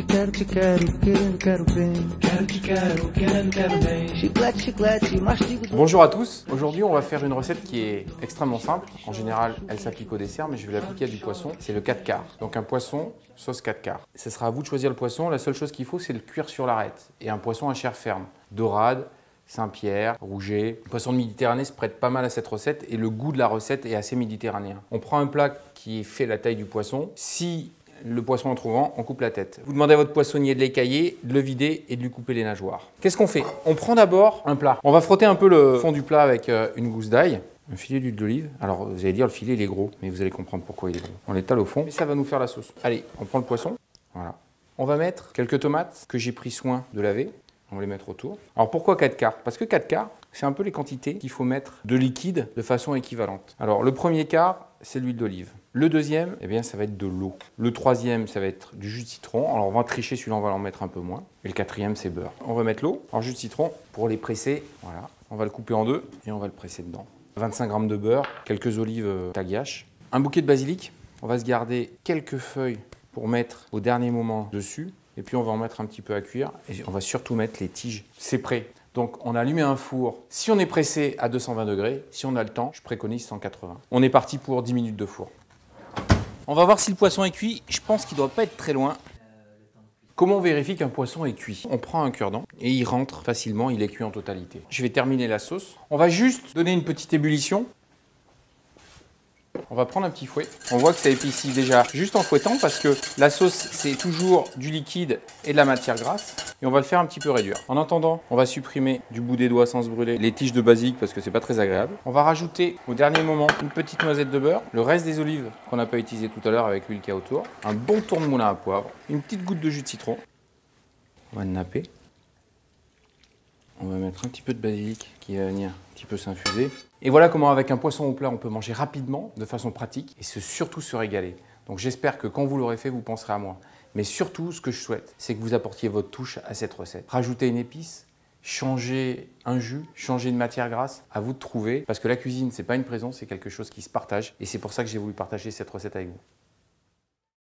quero, te quero, querendo, quero bem. Quero, te quero, querendo, quero bem. Chiclete, chiclete, mastigo. Bonjour à tous, aujourd'hui on va faire une recette qui est extrêmement simple. En général elle s'applique au dessert mais je vais l'appliquer à du poisson. C'est le 4 quarts. Donc un poisson sauce 4 quarts. Ce sera à vous de choisir le poisson. La seule chose qu'il faut c'est le cuire sur l'arête. Et un poisson à chair ferme. Dorade, Saint-Pierre, Rouget. Le poisson de Méditerranée se prête pas mal à cette recette et le goût de la recette est assez méditerranéen. On prend un plat qui fait la taille du poisson. Si le poisson en trouvant, on coupe la tête. Vous demandez à votre poissonnier de l'écailler, de le vider et de lui couper les nageoires. Qu'est-ce qu'on fait? On prend d'abord un plat. On va frotter un peu le fond du plat avec euh, une gousse d'ail. Un filet d'huile d'olive. Alors vous allez dire le filet il est gros, mais vous allez comprendre pourquoi il est gros. On l'étale au fond et ça va nous faire la sauce. Allez, on prend le poisson. Voilà. On va mettre quelques tomates que j'ai pris soin de laver. On va les mettre autour. Alors pourquoi 4 quarts? Parce que 4 quarts, c'est un peu les quantités qu'il faut mettre de liquide de façon équivalente. Alors le premier quart, c'est l'huile d'olive. Le deuxième, eh bien, ça va être de l'eau. Le troisième, ça va être du jus de citron. Alors on va tricher, celui-là on va en mettre un peu moins. Et le quatrième, c'est beurre. On va mettre l'eau. Alors jus de citron, pour les presser, voilà. On va le couper en deux et on va le presser dedans. 25 g de beurre, quelques olives euh, tagliaches, un bouquet de basilic. On va se garder quelques feuilles pour mettre au dernier moment dessus. Et puis on va en mettre un petit peu à cuire. Et on va surtout mettre les tiges. C'est prêt. Donc on a allumé un four. Si on est pressé à 220 degrés, si on a le temps, je préconise 180. On est parti pour 10 minutes de four. On va voir si le poisson est cuit. Je pense qu'il ne doit pas être très loin. Comment on vérifie qu'un poisson est cuit? On prend un cure-dent et il rentre facilement, il est cuit en totalité. Je vais terminer la sauce. On va juste donner une petite ébullition on va prendre un petit fouet. On voit que ça épicie déjà juste en fouettant parce que la sauce, c'est toujours du liquide et de la matière grasse. Et on va le faire un petit peu réduire. En attendant, on va supprimer du bout des doigts sans se brûler les tiges de basilic parce que c'est pas très agréable. On va rajouter au dernier moment une petite noisette de beurre, le reste des olives qu'on n'a pas utilisé tout à l'heure avec l'huile qu'il y a autour, un bon tour de moulin à poivre, une petite goutte de jus de citron. On va le napper. Un petit peu de basilic qui va venir un petit peu s'infuser. Et voilà comment avec un poisson au plat, on peut manger rapidement, de façon pratique, et surtout se régaler. Donc j'espère que quand vous l'aurez fait, vous penserez à moi. Mais surtout, ce que je souhaite, c'est que vous apportiez votre touche à cette recette. Rajoutez une épice, changer un jus, changer une matière grasse, à vous de trouver. Parce que la cuisine, c'est pas une présence, c'est quelque chose qui se partage. Et c'est pour ça que j'ai voulu partager cette recette avec vous.